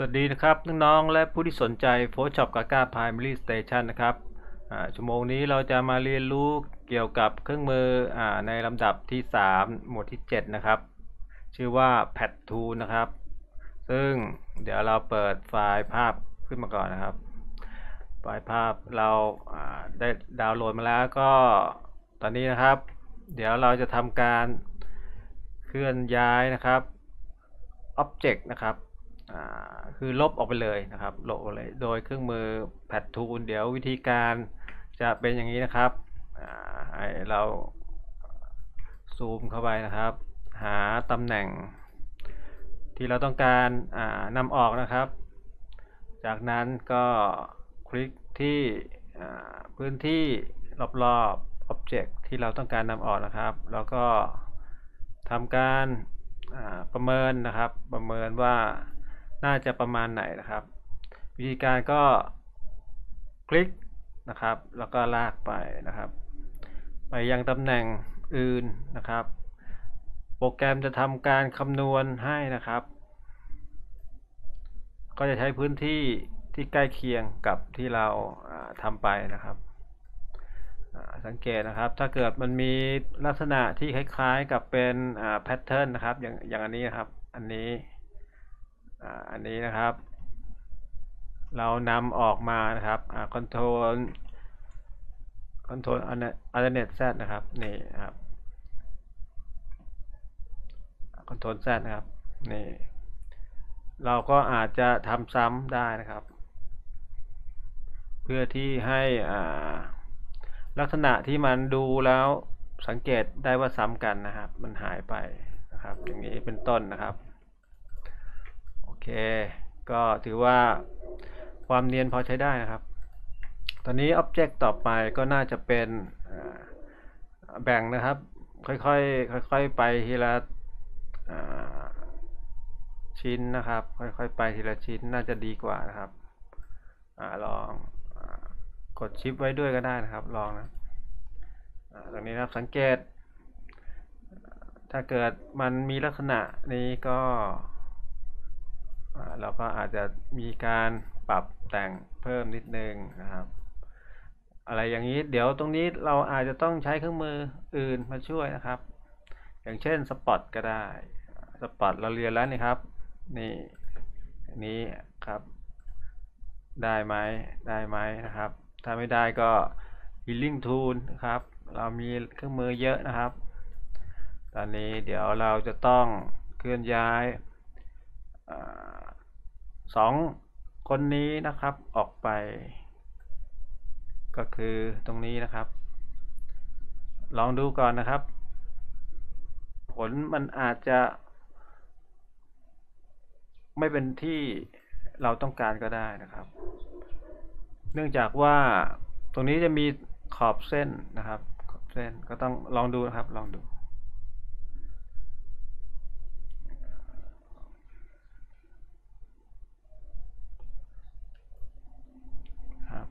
สวัสดีนะครับน้องๆและผู้ที่สนใจ Photoshop Gaga Primary Station นะครับชั่วโมงนี้เราจะมาเรียนรู้เกี่ยวกับเครื่องมืออในลำดับที่ 3 หมวดที่ 7 นะครับ ชื่อว่า Pad Tool นะครับ ซึ่งเดี๋ยวเราเปิดไฟล์ภาพขึ้นมาก่อนนะครับ ไฟล์ภาพเราได้ดาวน์โหลดมาแล้วก็ตอนนี้นะครับ เดี๋ยวเราจะทำการเคลื่อนย้ายนะครับ Object นะครับ คือลบออกไปเลยนะครับลบออกเลยโดยเครื่องมือแพดทูลเดี๋ยววิธีการจะเป็นอย่างนี้นะครับเราซูมเข้าไปนะครับ หาตำแหน่ง ที่เราต้องการนำออกนะครับ จากนั้นก็คลิกที่พื้นที่รอบๆ Object ที่เราต้องการนำออกนะครับ แล้วก็ทำการประเมินนะครับ ประเมินว่า น่าจะประมาณไหนนะครับ วิธีการก็คลิกนะครับ แล้วก็ลากไปนะครับ ไปยังตำแหน่งอื่นนะครับ โปรแกรมจะทำการคำนวณให้นะครับ ก็จะใช้พื้นที่ที่ใกล้เคียงกับที่เราทำไปนะครับสังเกตนะครับ ถ้าเกิดมันมีลักษณะที่คล้ายๆกับเป็น pattern นะครับ อย่างอย่างอันนี้นะครับ อันนี้ อันนี้นะครับ เรานำออกมานะครับ control control อันอันเน็ต Z นะครับนี่ครับ control Z นะครับนี่เราก็อาจจะทำซ้ำได้นะครับ เพื่อที่ให้ลักษณะที่มันดูแล้วสังเกตได้ว่าซ้ำกันนะครับ มันหายไปนะครับ อย่างนี้เป็นต้นนะครับ ค ก็ถือว่าความเนียนพอใช้ได้นะครับ ตอนนี้ Object ต่อไปก็น่าจะเป็นแบ่งนะครับ ค่อยๆ ค่อยๆ ไปทีละชิ้นนะครับ ค่อยๆ ไปทีละชิ้นน่าจะดีกว่านะครับอลองอกดชิปไว้ด้วยก็ได้นะครับ ลองนะตรงนี้นะครับสังเกต ถ้าเกิดมันมีลักษณะนี้ก็ เราก็อาจจะมีการปรับแต่งเพิ่มนิดนึงนะครับ อะไรอย่างนี้เดี๋ยวตรงนี้เราอาจจะต้องใช้เครื่องมืออื่นมาช่วยนะครับ อย่างเช่นสปอตก็ได้สปอตเราเรียนแล้วนี่ครับ นี่นี้ครับ ได้ไหมได้ไหมนะครับ ถ้าไม่ได้ก็ healing tool นะครับ เรามีเครื่องมือเยอะนะครับ ตอนนี้เดี๋ยวเราจะต้องเคลื่อนย้ายอา สองคนนี้นะครับออกไป ก็คือตรงนี้นะครับ ลองดูก่อนนะครับ ผลมันอาจจะ ไม่เป็นที่เราต้องการก็ได้นะครับ เนื่องจากว่าตรงนี้จะมีขอบเส้นนะครับ ขอบเส้นก็ต้องลองดูนะครับ ลองดู ครับ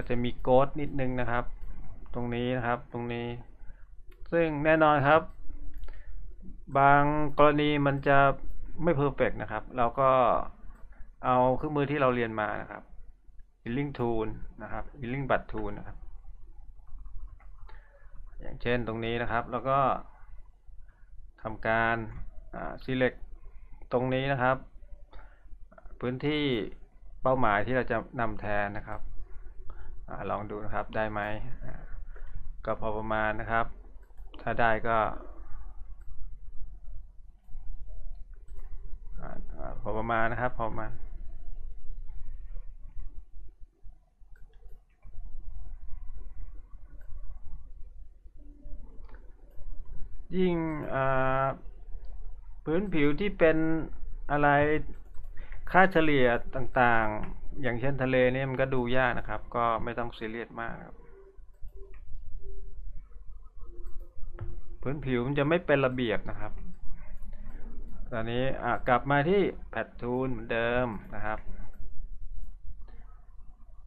ก็จะมีโกดนิดนึงนะครับ ตรงนี้นะครับตรงนี้ ซึ่งแน่นอนครับ บางกรณีมันจะไม่เพอร์เฟกนะครับ เราก็เอาเครื่องมือที่เราเรียนมานะครับ healing tool นะครับ healing bud tool นะครับ อย่างเช่นตรงนี้นะครับ แล้วก็ทำการ select ตรงนี้นะครับ พื้นที่เป้าหมายที่เราจะนำแทนนะครับ อลองดูนะครับได้ไหมก็พอประมาณนะครับ ถ้าได้ก็พอประมาณนะครับพอประมาณยิ่งพื้นผิวที่เป็นอะไรค่าเฉลี่ยต่างๆ อย่างเช่นทะเลนี่มันก็ดูยากนะครับ ก็ไม่ต้องซีเรียสมากครับพื้นผิวมันจะไม่เป็นระเบียบนะครับ ตอนนี้กลับมาที่แพดทูลเหมือนเดิมนะครับ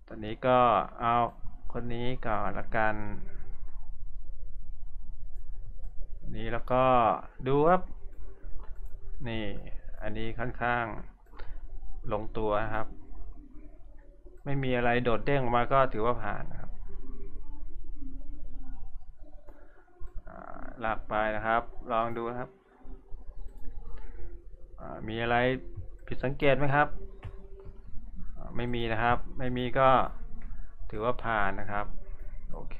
ตอนนี้ก็เอาคนนี้ก่อนละกัน นี้แล้วก็ดูครับนี่ อันนี้ค่อนข้างลงตัวนะครับ ไม่มีอะไรโดดเด้งออกมาก็ถือว่าผ่านนะครับอ่าลากไปนะครับ ลองดูนะครับ มีอะไรผิดสังเกตไหมครับ ไม่มีนะครับ ไม่มีก็ถือว่าผ่านนะครับ โอเค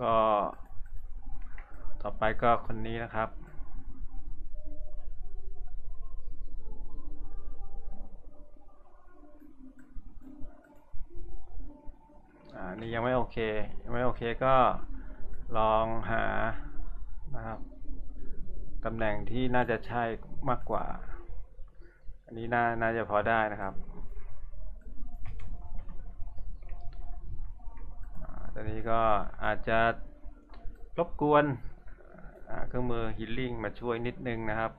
ก็ต่อไปก็คนนี้นะครับ อ่านี่ยังไม่โอเคยังไม่โอเคก็ลองหานะครับตำแหน่งที่น่าจะใช่มากกว่า อันนี้น่าน่าจะพอได้นะครับอตอนนี้ก็อาจจะรบกวนเครื่องมือฮีลลิ่งมาช่วยนิดนึงนะครับ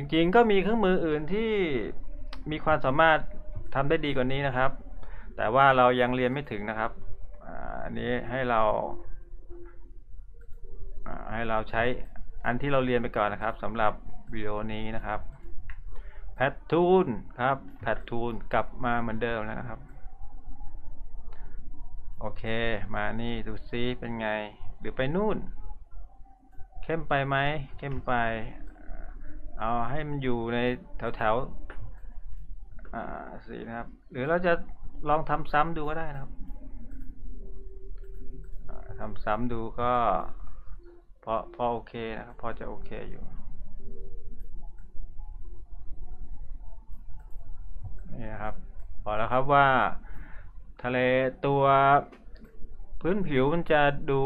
จริงๆก็มีเครื่องมืออื่นที่มีความสามารถทำได้ดีกว่านี้นะครับ แต่ว่าเรายังเรียนไม่ถึงนะครับอันนี้ให้เราอ่าให้เราใช้อันที่เราเรียนไปก่อนนะครับสำหรับวิดีโอนี้นะครับแพททูนครับแพททูนกลับมาเหมือนเดิมแล้วนะครับ โอเค มานี่ดูซิเป็นไง หรือไปนู่น เข้มไปไหมเข้มไป เอาให้มันอยู่ในแถวแถวอ่าสีนะครับ หรือเราจะลองทำซ้ำดูก็ได้นะครับอ่าทำซ้ำดูก็พอพอโอเคนะครับ พอจะโอเคอยู่นี่นะครับบอกแล้วครับว่าทะเลตัวพื้นผิวมันจะดู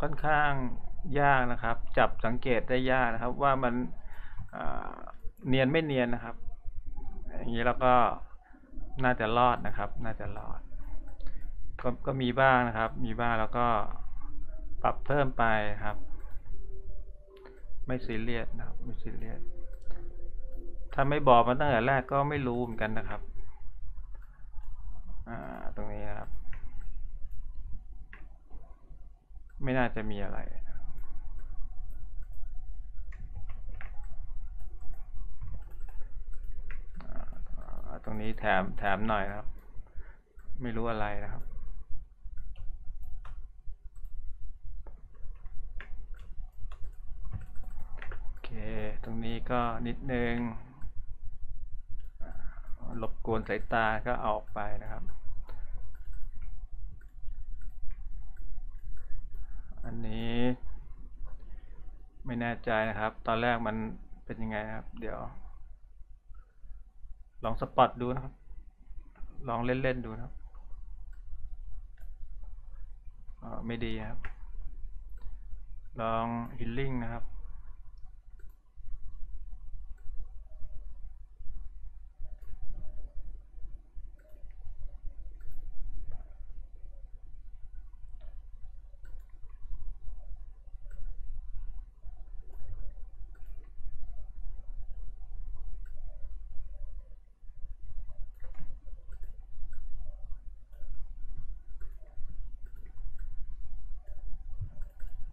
ค่อนข้างยากนะครับ จับสังเกตได้ยากนะครับว่ามัน เนียนไม่เนียนนะครับ อย่างนี้แล้วก็น่าจะรอดนะครับ น่าจะรอดก็ก็มีบ้างนะครับ มีบ้างแล้วก็ปรับเพิ่มไปครับ ไม่ซีเรียสนะครับ ไม่ซีเรียสถ้าไม่บอกมาตั้งแต่แรกก็ไม่รู้เหมือนกันนะครับ อ่า ตรงนี้นะครับ ไม่น่าจะมีอะไร อ่าต รงนี้แถมแถมหน่อยนะครับ ไม่รู้อะไรนะครับ โอเค ตรงนี้ก็นิดนึงอ่ารบกวนสายตาก็ออกไปนะครับ อันนี้ไม่แน่ใจนะครับ ตอนแรกมันเป็นยังไงครับ เดี๋ยว ลองสปอตดูนะครับ ลองเล่นๆดูนะครับอ่าไม่ดีครับ ลองฮิลลิ่งนะครับ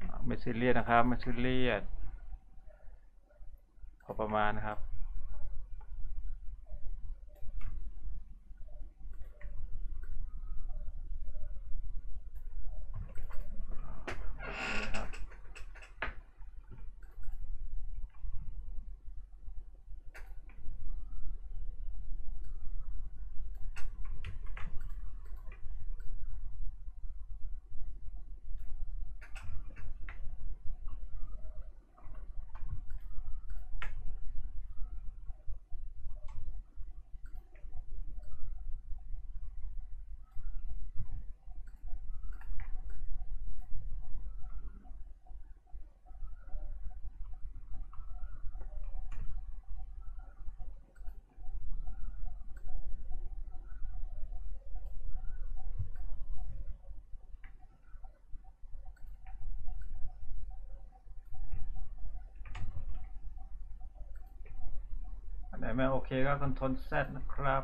อ่า ไม่ซีเรียสนะครับ ไม่ซีเรียสพอประมาณนะครับนี่ครับ ไหนไม่โอเคก็คอนโทรล Z นะครับ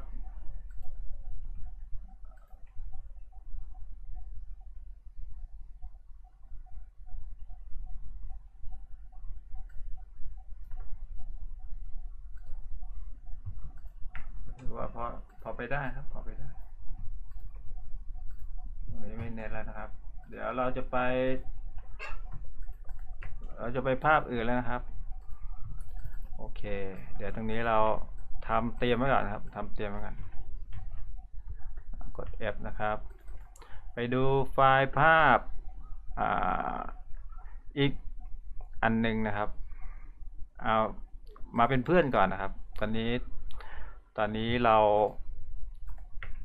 ถือว่าพอพอไปได้ครับพอไปได้ตรงไม่เน้นแล้วนะครับ เดี๋ยวเราจะไป เราจะไปภาพอื่นแล้วนะครับ เค เดี๋ยวตรงนี้เราทำเตรียมไว้ก่อนนะครับทำเตรียมไว้ก่อนกด F นะครับ ไปดูไฟล์ภาพอ่าอีกอันหนึ่งนะครับ เอามาเป็นเพื่อนก่อนนะครับ ตอนนี้ ตอนนี้เรา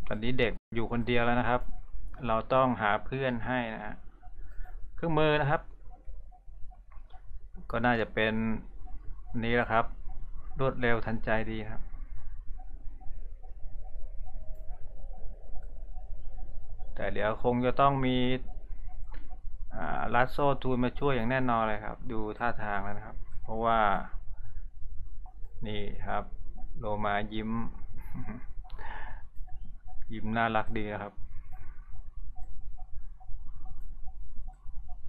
ตอนนี้เด็กอยู่คนเดียวแล้วนะครับ เราต้องหาเพื่อนให้นะ เครื่องมือนะครับ ก็น่าจะเป็นนี้แหละครับ รวดเร็วทันใจดีครับ แต่เดี๋ยวคงจะต้องมีลัดโซ่ทูลมาช่วยอย่างแน่นอนเลยครับ ดูท่าทางแล้วนะครับ เพราะว่า นี่ครับโลมายิ้ม ยิ้มน่ารักดีนะครับ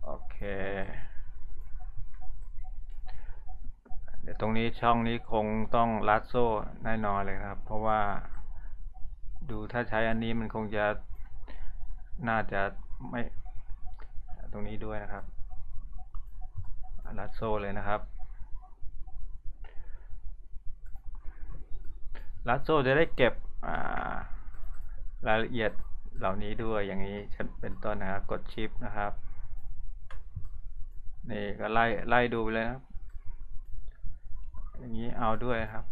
โอเค เดี๋ยว ตรงนี้ช่องนี้คงต้องลัดโซ่แน่นอนเลยครับ เพราะว่าดูถ้าใช้อันนี้มันคงจะน่าจะไม่ตรงนี้ด้วยนะครับลัดโซ่เลยนะครับลัดโซ่จะได้เก็บรายละเอียดเหล่านี้ด้วยอย่างนี้เป็นต้นนะครับ กดชิปนะครับ นี่ก็ไล่ไล่ดูไปเลยนะครับ อย่างนี้เอาด้วยครับ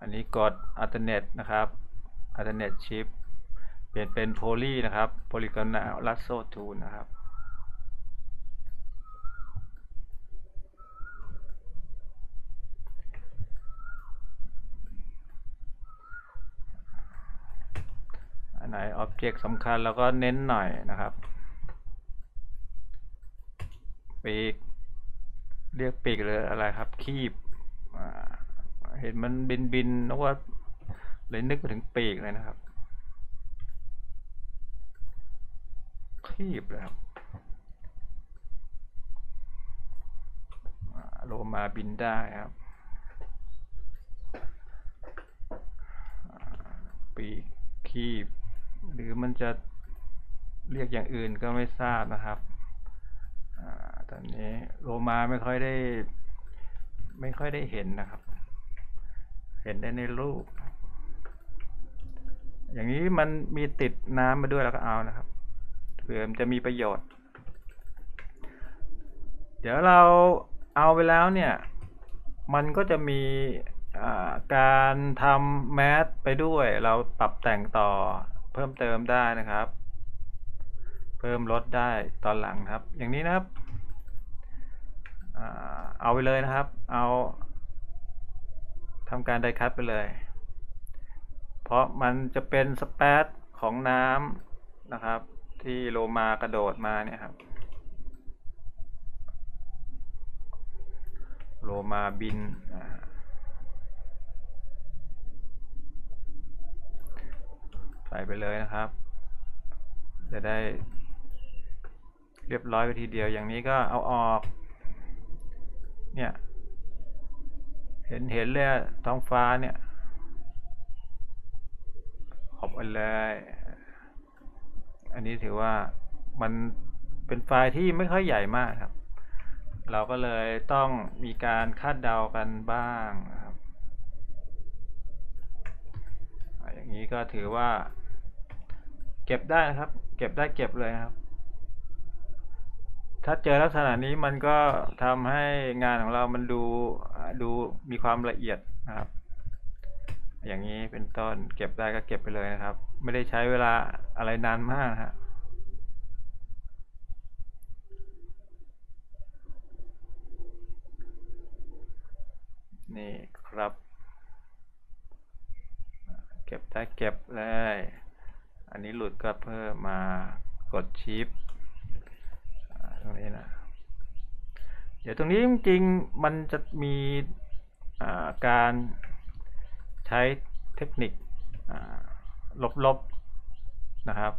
อันนี้กด alternate นะครับ alternate chip เปลี่ยนเป็น poly นะครับ polygonal lasso tool นะครับอันไหน object สำคัญเราก็เน้นหน่อยนะครับ ปีก เรียกปีกเลยอะไรครับคีบเห็นมันบินบินนึกว่าเลยนึกถึงปีกเลยนะครับคีบเลยครับโลมาบินได้ครับ ปีกคีบ หรือมันจะเรียกอย่างอื่นก็ไม่ทราบนะครับ ตอนนี้โลมาไม่ค่อยได้ ไม่ค่อยได้เห็นนะครับ เห็นได้ในรูป อย่างนี้มันมีติดน้ำมาด้วยแล้วก็เอานะครับเผื่อมันจะมีประโยชน์ เดี๋ยวเราเอาไปแล้วเนี่ย มันก็จะมีการทำแมสไปด้วย เราปรับแต่งต่อเพิ่มเติมได้นะครับ เพิ่มลดได้ตอนหลังครับ อย่างนี้นะครับ เอาไปเลยนะครับ เอาทำการไดคัตไปเลย เพราะมันจะเป็นสเปซของน้ำนะครับ ที่โลมากระโดดมาเนี่ยครับ โลมาบิน ใส่ไปเลยนะครับ จะได้เรียบร้อยไปทีเดียวอย่างนี้ก็เอาออก เนี่ย เห็นเห็นเลยท้องฟ้าเนี่ย ขอบไปเลยอันนี้ถือว่ามันเป็นไฟล์ที่ไม่ค่อยใหญ่มากครับ เราก็เลยต้องมีการคาดเดากันบ้างครับ อย่างนี้ก็ถือว่า เก็บได้นะครับ เก็บได้เก็บเลยครับ ถ้าเจอลักษณะนี้มันก็ทำให้งานของเรามันดูดูมีความละเอียดนะครับ อย่างนี้เป็นต้นเก็บได้ก็เก็บไปเลยนะครับ ไม่ได้ใช้เวลาอะไรนานมากฮะนี่ครับ เก็บได้เก็บเลย อันนี้หลุดก็เพิ่มมากดชิปตรงนี้นะ เดี๋ยวตรงนี้จริงๆมันจะมีการใช้เทคนิคลบๆนะครับ